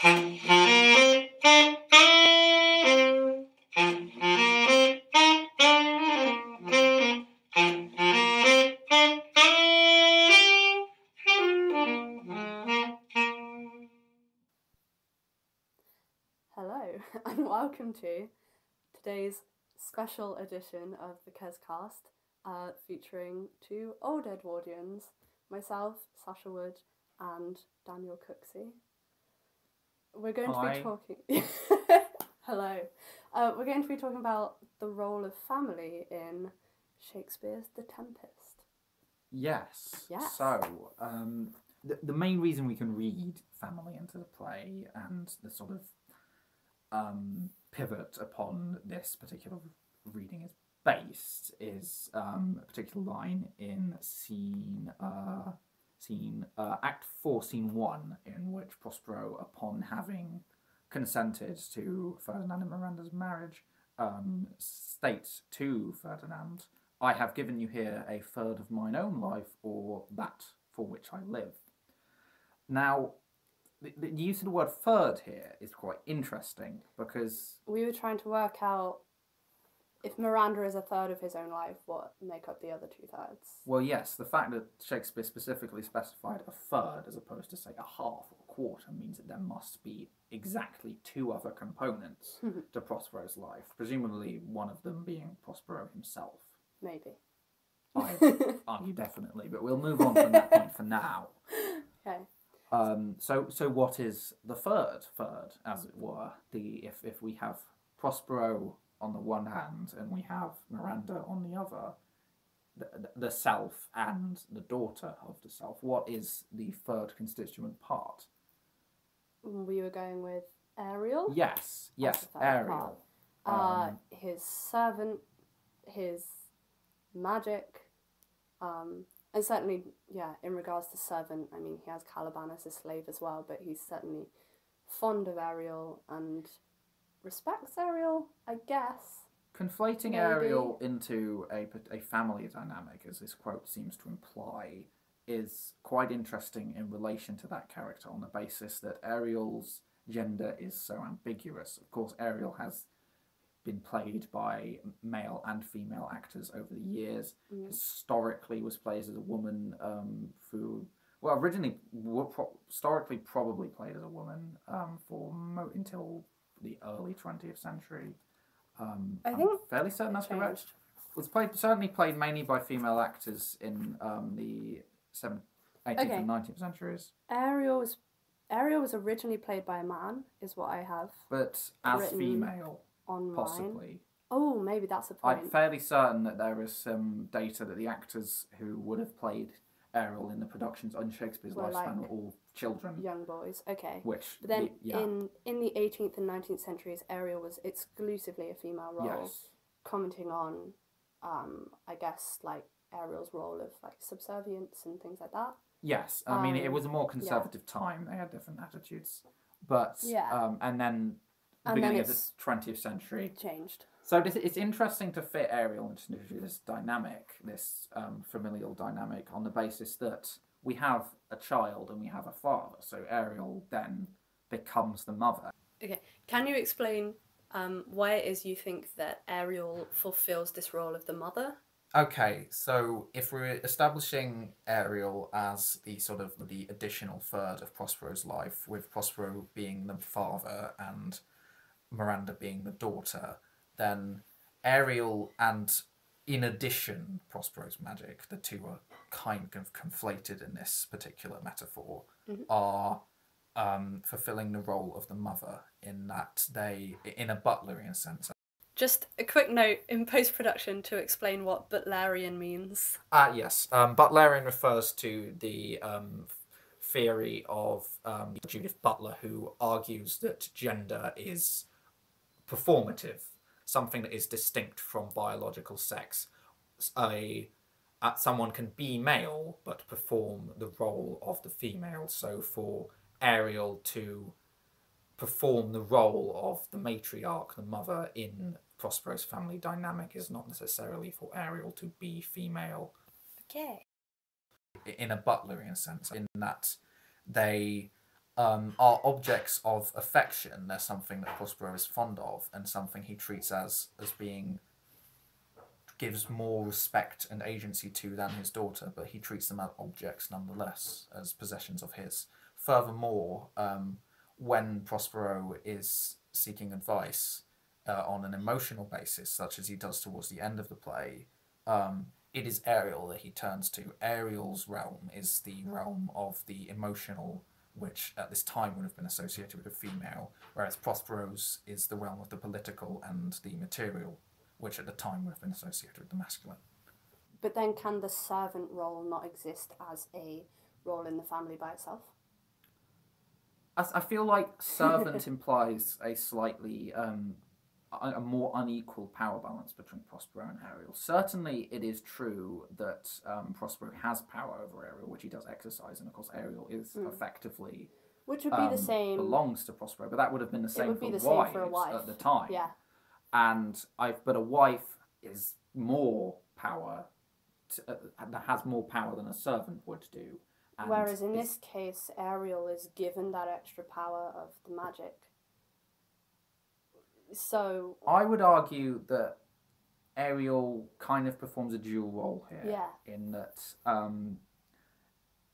Hello, and welcome to today's special edition of the Kescast, uh, featuring two old Edwardians, myself, Sacha Wood, and Daniel Cooksey. We're going to be talking. Hello. Uh, we're going to be talking about the role of family in Shakespeare's The Tempest. Yes. Yes. So, um, the, the main reason we can read family into the play and the sort of um, pivot upon this particular reading is based is um, a particular line in scene uh, scene uh, Act Four, Scene One, in which Prospero, upon having consented to Ferdinand and Miranda's marriage, um, states to Ferdinand, I have given you here a third of mine own life, or that for which I live. Now, the, the use of the word third here is quite interesting because, We were trying to work out if Miranda is a third of his own life, what make up the other two thirds. well, yes, the fact that Shakespeare specifically specified a third as opposed to, say, a half or a quarter means that there must be exactly two other components to Prospero's life, presumably one of them being Prospero himself. Maybe. I argue definitely, but we'll move on from that point for now. Okay. Um, so, so what is the third third, as it were? The if if we have Prospero on the one hand and we have Miranda on the other, the, the self and the daughter of the self. What is the third constituent part? We were going with Ariel. Yes, yes, the third part. Ariel. Uh, Um, his servant, his magic, um, and certainly, yeah, in regards to servant, I mean, he has Caliban as a slave as well, but he's certainly fond of Ariel and respects Ariel, I guess. Conflating Maybe. Ariel into a, a family dynamic, as this quote seems to imply, is quite interesting in relation to that character on the basis that Ariel's gender is so ambiguous. Of course, Ariel has been played by male and female actors over the years. Mm. Historically, was played as a woman um, through. Well, originally, were pro- historically probably played as a woman um, for mo- until the early twentieth century. Um, I I'm think fairly certain that's correct. Was played certainly played mainly by female actors in um, the 7th, 18th Okay. and 19th centuries, Ariel was Ariel was originally played by a man, is what I have but as female, online. possibly. Oh, maybe that's the point. I'm fairly certain that there is some data that the actors who would have played Ariel in the productions on Shakespeare's Were lifespan like were all children, Young boys. Okay. which But then the- yeah, in in the 18th and 19th centuries, Ariel was exclusively a female role, yes, commenting on, um, I guess like Ariel's role of like subservience and things like that. yes. I mean, it Um, was a more conservative time. They had different attitudes, but Yeah. um, and then the And then beginning of the 20th century, changed. So this, it's interesting to fit Ariel into this dynamic, this um, familial dynamic, on the basis that we have a child and we have a father. So Ariel then becomes the mother. Okay. Can you explain um, why it is you think that Ariel fulfills this role of the mother? Okay, so if we're establishing Ariel as the sort of the additional third of Prospero's life, with Prospero being the father and Miranda being the daughter, then Ariel and in addition Prospero's magic, the two are kind of conflated in this particular metaphor, Mhm. are um, fulfilling the role of the mother in that they, in a butlerian sense, Just a quick note in post production to explain what Butlerian means. Ah, yes. Um, Butlerian refers to the um, theory of um, Judith Butler, who argues that gender is performative, something that is distinct from biological sex. A uh, someone can be male but perform the role of the female. So for Ariel to perform the role of the matriarch, the mother in Prospero's family dynamic, is not necessarily for Ariel to be female Okay. in a butlerian sense, in that they um, are objects of affection. They're something that Prospero is fond of, and something he treats as as being gives more respect and agency to than his daughter, but he treats them as objects nonetheless, as possessions of his. Furthermore, um, when Prospero is seeking advice uh, on an emotional basis, such as he does towards the end of the play, um, it is Ariel that he turns to. Ariel's realm is the realm of the emotional, which at this time would have been associated with a female, whereas Prospero's is the realm of the political and the material, which at the time would have been associated with the masculine. But then, can the servant role not exist as a role in the family by itself? I, I feel like servant implies a slightly um, a, more unequal power balance between Prospero and Ariel. Certainly, it is true that um, Prospero has power over Ariel, which he does exercise, and of course, Ariel is Mm. effectively Which would be um, the same. belongs to Prospero, but that would have been the same, for, the same for a wife. at the time. Yeah, and I but a wife is more power, to, uh, that has more power than a servant would do. and Whereas in this case, Ariel is given that extra power of the magic. So I would argue that Ariel kind of performs a dual role here. yeah, In that, um,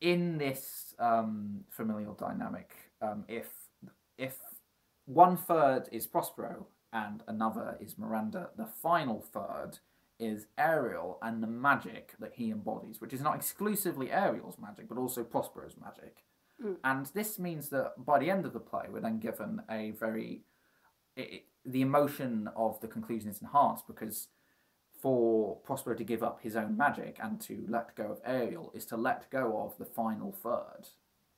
in this um, familial dynamic, um, if if one third is Prospero and another is Miranda, the final third is Ariel and the magic that he embodies, which is not exclusively Ariel's magic, but also Prospero's magic. Mm. And this means that by the end of the play, we're then given a very it, the emotion of the conclusion is enhanced because for Prospero to give up his own magic and to let go of Ariel is to let go of the final third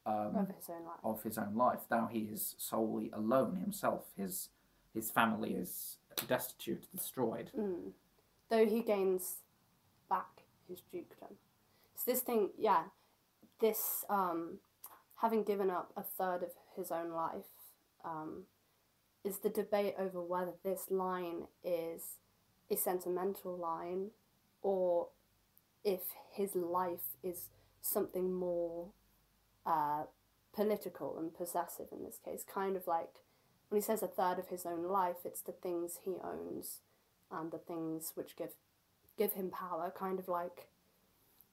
um, of his own life. of his own life. Now he is solely alone himself. His his family is destitute, destroyed. Mm. Though he gains back his dukedom. So this thing, yeah, this um, having given up a third of his own life, um, is the debate over whether this line is a sentimental line, or if his life is something more uh, political and possessive in this case. Kind of like when he says a third of his own life, it's the things he owns and the things which give give him power, kind of like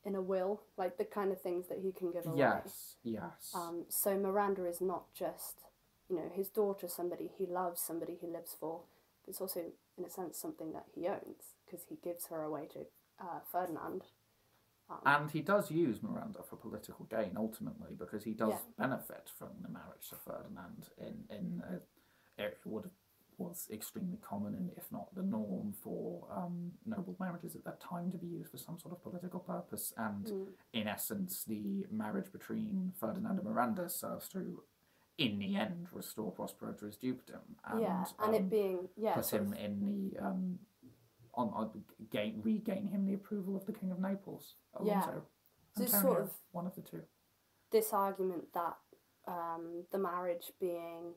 in a will, like the kind of things that he can give away. Yes, yes. Um, so Miranda is not just, you know, his daughter, somebody he loves, somebody he lives for. But it's also, in a sense, something that he owns because he gives her away to uh, Ferdinand. Um, and he does use Miranda for political gain ultimately because he does Yeah. benefit from the marriage to Ferdinand in in a area would was extremely common and if not the norm for um, noble marriages at that time to be used for some sort of political purpose and mm, in essence the marriage between Ferdinand and Miranda serves to in the end restore Prospero to his dukedom and, yeah, and um, it being yeah, put him in the um, on, on gain regain him the approval of the King of Naples. Yeah. Alonso. So it's Antonio, sort of- one of the two. this argument that um, the marriage being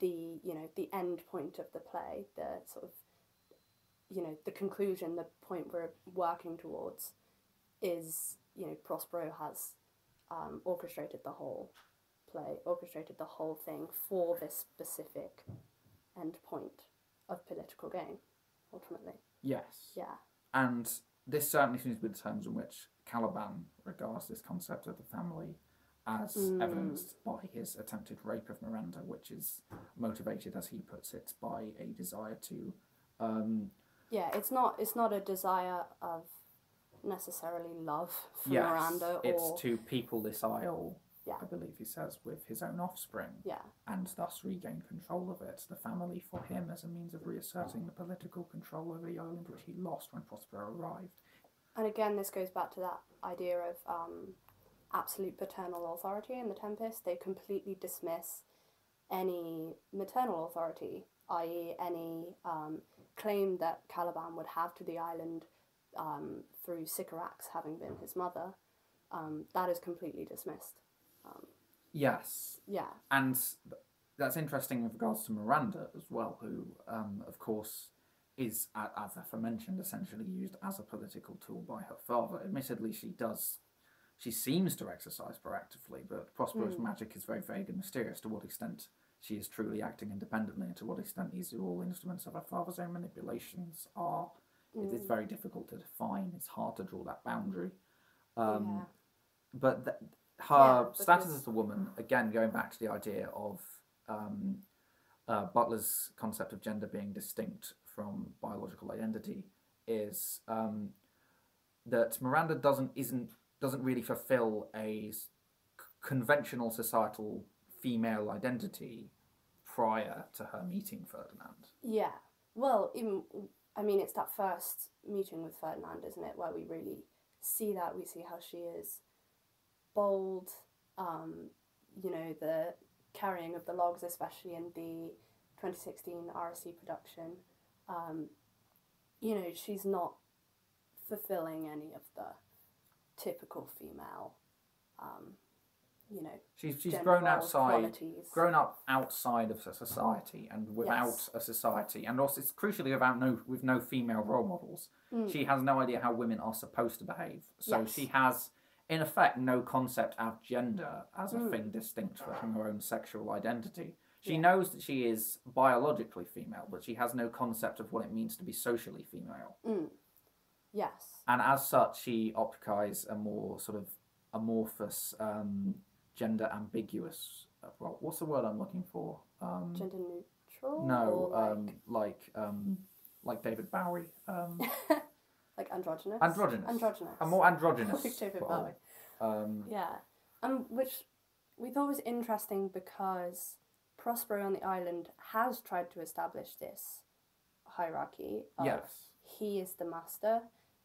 the you know the end point of the play, the sort of you know the conclusion, the point we're working towards, is you know Prospero has um, orchestrated the whole play, orchestrated the whole thing for this specific end point of political gain, ultimately. Yes. Yeah. And this certainly seems to be the terms in which Caliban regards this concept of the family as Mm. evidenced by his attempted rape of Miranda, which is motivated, as he puts it, by a desire to. Um, Yeah, it's not it's not a desire of necessarily love for yes, Miranda it's or to people this isle, Yeah. I believe he says, with his own offspring. yeah. and thus regain control of it, the family for him as a means of reasserting the political control over the island which he lost when Prospero arrived. And again, this goes back to that idea of um, absolute paternal authority in The Tempest. They completely dismiss any maternal authority, i.e., any um, claim that Caliban would have to the island um, through Sycorax having been his mother. Um, that is completely dismissed. Um, Yes, yeah, and that's interesting with regards to Miranda as well, who, um, of course, is, as aforementioned, essentially used as a political tool by her father. Admittedly, she does. she seems to exercise proactively, but Prospero's Mm. magic is very vague and mysterious. To what extent she is truly acting independently, and to what extent these are all instruments of her father's own manipulations are, it is Mm. very difficult to define. It's hard to draw that boundary. Um, yeah. But th- her Yeah, status as a woman, again, going back to the idea of um, uh, Butler's concept of gender being distinct from biological identity, is um, that Miranda doesn't isn't doesn't really fulfill a conventional societal female identity prior to her meeting Ferdinand. Yeah. Well, even I mean, it's that first meeting with Ferdinand, isn't it, where we really see that. We see how she is bold. Um, you know, the carrying of the logs, especially in the 2016 RSC production. Um, you know, she's not fulfilling any of the typical female. Um, you know, She's she's grown outside qualities. grown up outside of a society and without Yes. a society, and also it's crucially without no with no female role models. Mm. She has no idea how women are supposed to behave, so Yes. she has, in effect, no concept of gender as a Mm. thing distinct from her own sexual identity. She Yeah. knows that she is biologically female, but she has no concept of what it means to be socially female, Mm. Yes. and as such, she occupies a more sort of amorphous, um, gender ambiguous. uh, Well, what's the word I'm looking for? Um, Gender neutral. no, like, um, like um, like David Bowie. Like androgynous. androgynous. Androgynous. A more androgynous. Bowie. Um, Yeah, um, which we thought was interesting because Prospero on the island has tried to establish this hierarchy. Of yes. He is the master.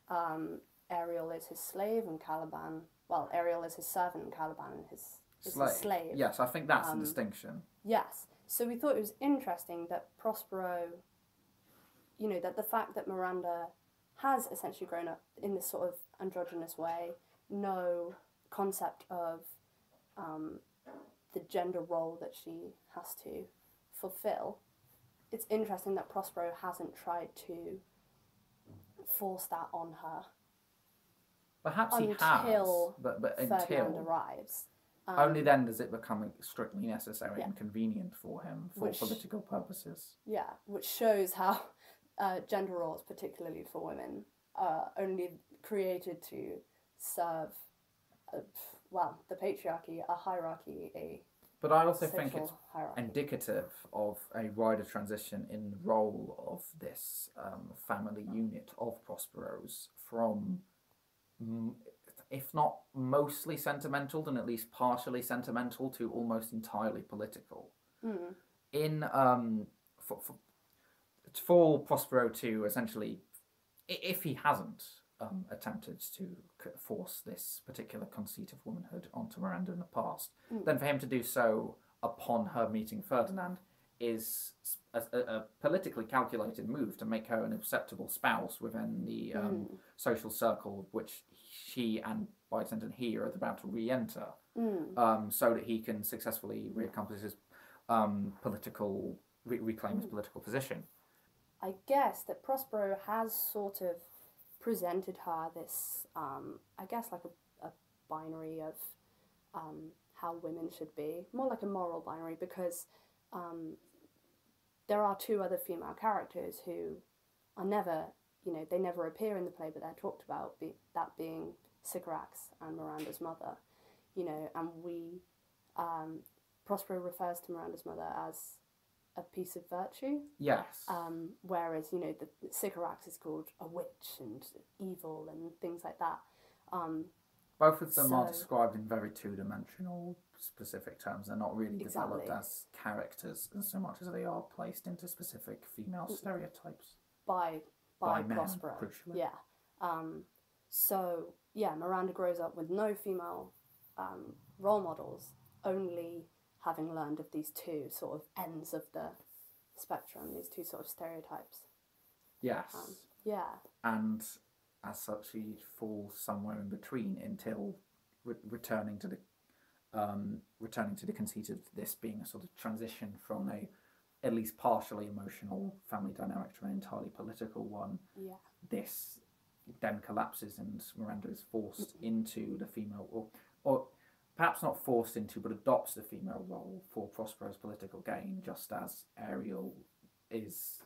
Um, Ariel is his slave, and Caliban. Well, Ariel is his servant, and Caliban is his, Slave. his slave. Yes, I think that's Um, the distinction. Yes. So we thought it was interesting that Prospero, you know, that the fact that Miranda has essentially grown up in this sort of androgynous way, no concept of um, the gender role that she has to fulfill. It's interesting that Prospero hasn't tried to force that on her Perhaps he has, until but but Ferdinand until arrives. Um, only then does it become strictly necessary Yeah. and convenient for him for Which- political purposes. Yeah, which shows how uh, gender roles, particularly for women, are only created to serve, uh, well, the patriarchy, a hierarchy, a But I also think it's hierarchy. indicative of a wider transition in the role of this um, family unit of Prosperos from, if not mostly sentimental, then at least partially sentimental to almost entirely political. Mm, In um, for, for, for Prospero to essentially, if he hasn't um, attempted to force this particular conceit of womanhood onto Miranda in the past, Mm. then for him to do so upon her meeting Ferdinand is a politically calculated move to make her an acceptable spouse within the um, mm, social circle which she and by extension he are about to re-enter mm, um, so that he can successfully re-accomplish his um, political re- reclaim his Mm. political position. I guess that Prospero has sort of presented her this, um, I guess, like a, a binary of um, how women should be, more like a moral binary, because um, there are two other female characters who are never, you know, they never appear in the play, but they're talked about, be, that being Sycorax and Miranda's mother, you know, and we, um, Prospero refers to Miranda's mother as a piece of virtue. Yes. Um, whereas, you know, the Sycorax is called a witch and evil and things like that. Um, Both of them are described in very two-dimensional specific terms. They're not really developed Exactly. as characters as so much as they are placed into specific female stereotypes by by, by men, Prospero. crucially. Yeah. Um, so yeah, Miranda grows up with no female um, role models, only having learned of these two sort of ends of the spectrum, these two sort of stereotypes. Yes. Um, yeah. and as such, he falls somewhere in between until re- returning to the um, returning to the conceit of this being a sort of transition from a at least partially emotional family dynamic to an entirely political one. Yeah. This then collapses and Miranda is forced into the female, or, or perhaps not forced into, but adopts the female role for Prospero's political gain, just as Ariel is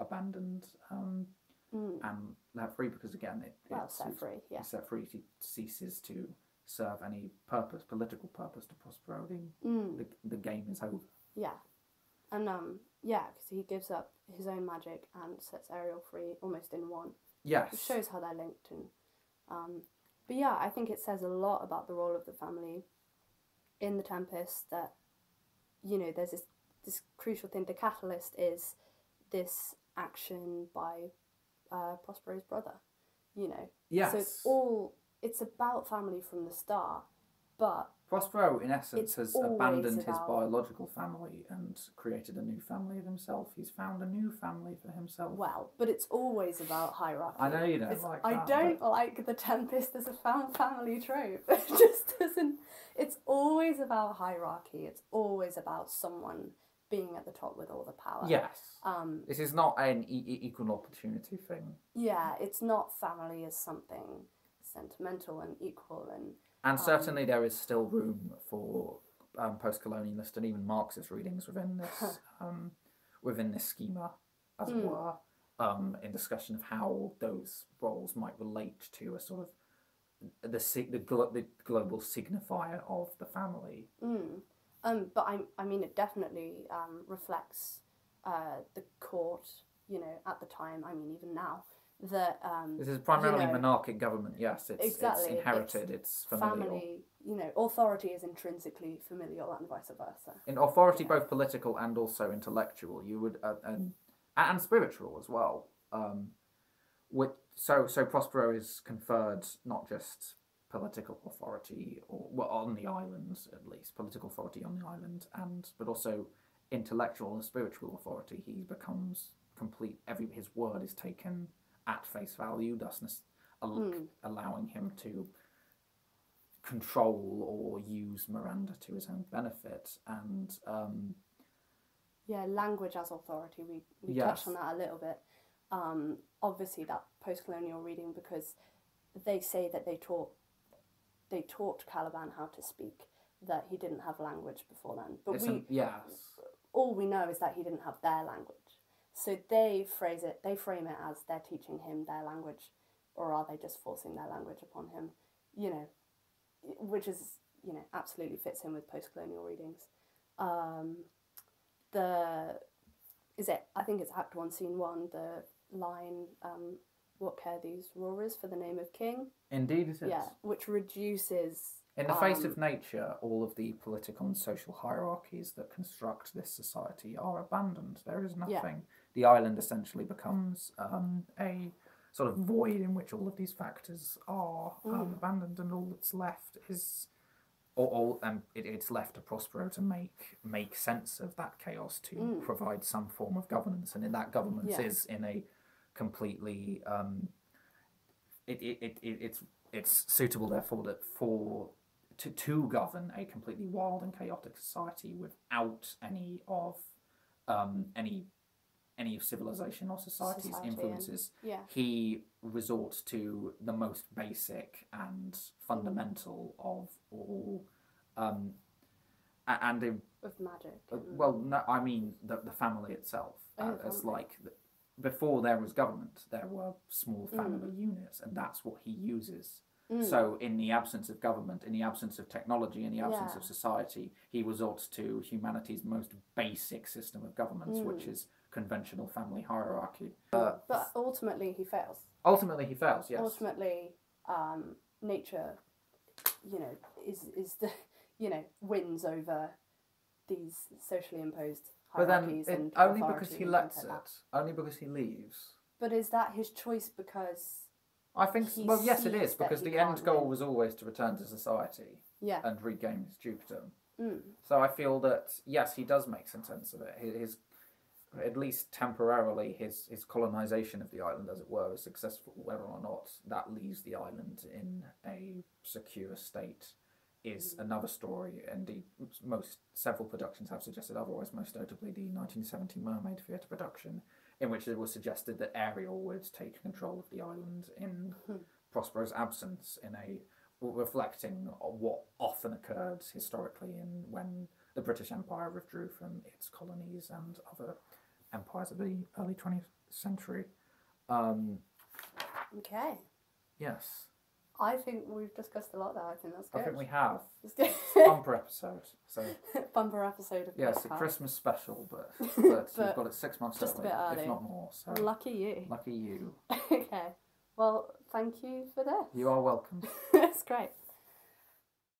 abandoned um, Mm. and let free because again it, Well, it's, set free, yeah. it's set free. She ceases to serve any purpose, political purpose to Prospero. The, Mm. the, the game is over. Yeah, and um, yeah, because he gives up his own magic and sets Ariel free almost in one. Yes. It shows how they're linked, and um, but yeah, I think it says a lot about the role of the family in the Tempest. That you know, there's this this crucial thing. The catalyst is this action by uh, Prospero's brother. You know, yes. so it's all it's about family from the start, but Prospero, in essence, It's has always abandoned his about- biological family and created a new family of himself. He's found a new family for himself. well, but it's always about hierarchy. I know you don't It's- like I that, don't like the Tempest as a found family trope. It just doesn't. It's always about hierarchy. It's always about someone being at the top with all the power. Yes. Um. This is not an e- e- equal opportunity thing. Yeah. It's not family as something sentimental and equal and And certainly there is still room for um, post-colonialist and even Marxist readings within this um, within this schema, as it Hmm. were, um, in discussion of how those roles might relate to a sort of the the, glo- the global signifier of the family. Mm. Um, but I, I mean, it definitely um, reflects uh, the court, you know, at the time. I mean, even now, that um, This is primarily know, monarchic government. Yes, it's Exactly, it's it's inherited. It's, familial. family, you know, authority is intrinsically familial and vice versa. in authority Yeah. both political and also intellectual you would uh, and and spiritual as well um with so so prospero is conferred not just political authority or well on the island at least political authority on the island and but also intellectual and spiritual authority he becomes complete every his word is taken at face value thus Mm. allowing him to control or use Miranda to his own benefit. And um, Yeah, language as authority. We, we Yes. touched on that a little bit. Um, obviously, that post-colonial reading because they say that they taught they taught Caliban how to speak. That he didn't have language before then, but it's we an- yes, all we know is that he didn't have their language. So they phrase it, they frame it as they're teaching him their language, or are they just forcing their language upon him? You know, which is you know absolutely fits in with post-colonial readings. Um, the is it? I think it's Act One, Scene One. The line, um, "What care these roarers for the name of king?" indeed it is. Yeah, which reduces. In the face um, of nature, all of the political and social hierarchies that construct this society are abandoned. There is Yeah. The island essentially becomes um, a sort of void in which all of these factors are um, Mm. abandoned, and all that's left is, or all, and it, it's left to Prospero to make make sense of that chaos, to Mm. provide some form of governance, and in that governance Yeah. is in a completely um, it, it, it, it it's it's suitable therefore that for to, to govern a completely wild and chaotic society without any of um, any any of civilization or society's Society influences Yeah. he resorts to the most basic and fundamental of all um, and in Of magic. uh, well, no, I mean the the family itself. Oh, uh, as family. like the, before there was government, there were small Mm. family units, and that's what he uses. Mm. So, in the absence of government, in the absence of technology, in the absence Yeah. of society, he resorts to humanity's most basic system of which Mm. is conventional family hierarchy. Uh, but ultimately, he fails. ultimately, he fails. Yes. ultimately um, nature you know is is the you know wins over these socially imposed hierarchies. but then, it, and only because he lets it, that. only because he leaves. but is that his choice because I think. He well, yes, it is because the end goal win. was always to return to society yeah and regain his Jupiter. mm, So I feel that yes, he does make some sense of it. His at least temporarily, his his colonization of the island, as it were, is successful. Whether or not that leaves the island in a secure state is another story. Indeed, most several productions have suggested otherwise. Most notably, the 1970 Mermaid Theatre production in which it was suggested that Ariel would take control of the island in Mhm. Prospero's absence, in a reflecting what often occurred historically in when the British Empire withdrew from its colonies and other empires of the early twentieth century. Um, Okay. yes, I think we've discussed a lot there. I think that's good. I think we have It's good. bumper episode. So Bumper episode of yeah, it's a Christmas special, but but, you've got it six months just a early, bit early. if not more. So Lucky you. lucky you. okay. Well, thank you for this. You are welcome. That's great.